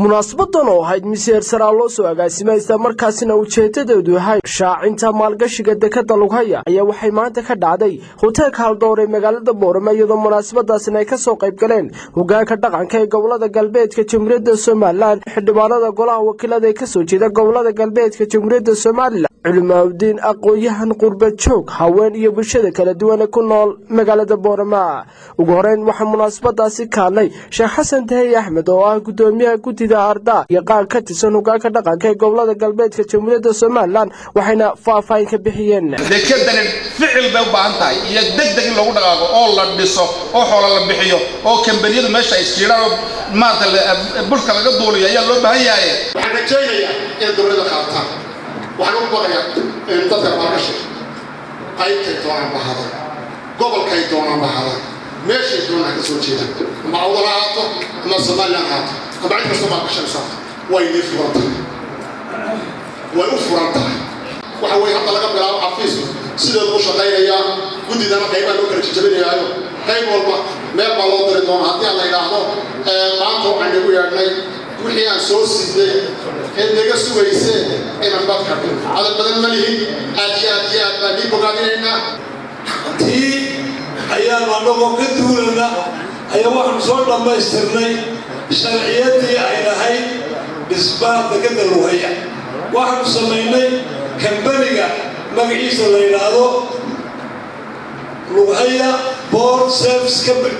munaasabadan oo ahayd miseer saraa loo soo agaasimay isla markaasina ujeedadeedu ahayd shaacinta maalgashiga dekada lughaya ayaa waxay maanta ka dhacday. Hoteelka haldoor ee magaalada boorame iyadoo munaasabadaasina ay ka soo qayb galeen hogaanka dhaqanka ee gobollada galbeedka jamhuuriyadda somalilan xildhibaanada golaha wakiilada ee ka soo jeeda gobollada galbeedka jamhuuriyadda somalilan culimaaudiin aqoon-yahan haween iyo bulshada kala duwan ku nool magaalada boorama. Ugu horeyn waxaa munaasabadaasi ka hadlay sheekh xasan tahiy axmed oo ah gudoomiyaha guddida arda iyo qaar ka tirsan hogaanka dhaqanka ee gobollada galbeedka jamhuuriyadda somalilan waxayna faahfaahin ka bixiyeen. Dekadani ficil bay u baahan tahay iyo deg deg in lagu dhaqaaqo oo la dhiso oo xoola la bixiyo oo kambaniyadu meesha ay isjiiraan oo maarata bulka laga duuliyo ayaa loo baahan yahay. Waxaan rajaynayaa inay dowladda qaataan. Waxaan u baqayaa dadka maalgashi qaybtay doonaan bahada gobolkay doonaan bahada meeshay doonaan ka soo jeedaan? Ama awdal ha ahaato ama somalilan ha cid kastoo maalgashanaysa way inay furan tahay. Way u furan tahay. Waxa weeye hadda laga bilaabo xafiisku sideedu u shaqaynayaa guddidana qaybaa loo kala jijabinayaayo. Qayb walba meel baa loo diri doona haddii aan la yidhaahdo maanta waxaan nagu yeedhnay wixii aan soo siidnay ee naga sugaysee inaan dadka cadad badan ma lihin. Aad iyo aad iyo aad baan nii bogaadinaynaa. Tii ayaanu annagoo ka duulana ayaa waxaanu soo dhammaystirnay sharciyadii ay lahayd dhismaha dekadda luhaya waxaanu samaynay kambaniga magaciisa la yidhaahdo lughaya board service company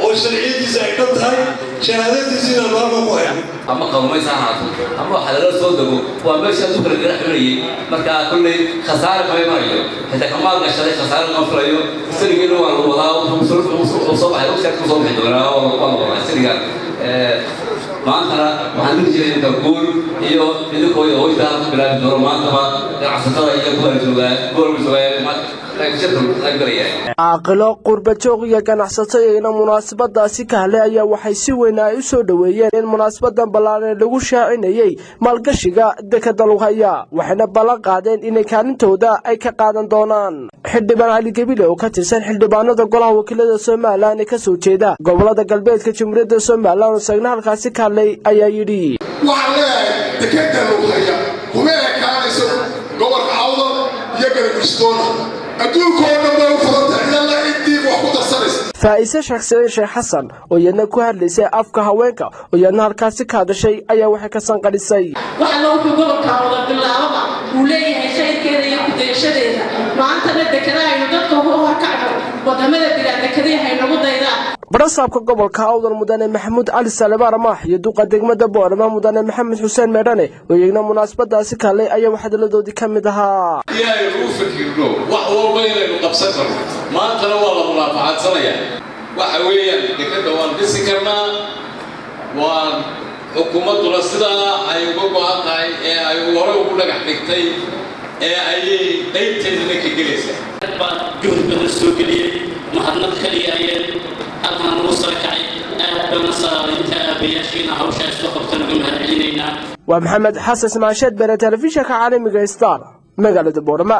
oo sharciyadiisa ay dhan tahay shahaadadiisiina maalka ku hayno ama qabumaysa ha ahaato ama waxa lala soo dego. Waa meesha aduu kala gala xunayay marka kolley khasaare kama imanayo xitaa kamaal gashaday khasaare kama filayo sanigeena waa lagu wadaa soo baxay waqtigaas ku soo bixi doonaa waa la wadaa sanigan maantana waxaan dhihi jiray inta guul iyo idinkoo hawsha halka bilaabi doono maantaba ganacsatada iyo kuwa joogaa goolka joogaa caaqilo qurbajoog iyo ganacsato iyana munaasabadaasi ka hadlay ayaa waxay si weyn ay u soo dhoweeyeen in munaasabadan ballaaran lagu shaacinayey maalgashiga dekada lughaya waxayna ballan qaadeen inay kaalintooda ay ka qaadan doonaan. Xildhibaan cali gebile oo ka tirsan xildhibaanada golaha wakiilada somalilan ee ka soo jeeda gobollada galbeedka jamhuuriyadda somalilan oo sagna halkaasi ka hadlay ayaa yidhi darsanaysa faa'iise sheekh xasan oo iyadna ku hadlaysay afka haweenka oo iyadna halkaasi ka hadashay ayaa waxay ka sanqadhisay waxalla wuxuu gobolka wada bilaababa uu leeyahay khayrkeeda iyo kudayashadeeda maantana dekada aynu dadka u horkacno waddamada bilaa dekadii haynagu daydaan barasaabka gobolka awdal mudane maxamuud cali salebaar maax iyo duqa degmada boorama mudane maxamed xuseen meedhane oo iyagna munaasabadaasi ka hadlay ayaa waxhadaladoodii ka mid ahaa. Si aynu u fikirno wax walba inaynu qabsan karno. Maantana waa la munaafacadsanayaa. Waxa weeyaan dekadda waan dhisi karnaa. Waan xukuumadduna sidaa ay uga go-an tahay ee ay hore ugu dhagax dhigtay ee ayay qaybteedana ka gelaysaa baan badan soo geliyey mahadnad kaliya ayeen halkaan ugu soo kacay aad bana celinaynaa waa maxamed xasan ismaasheed bere telefishinka caalamiga star magaalada boorama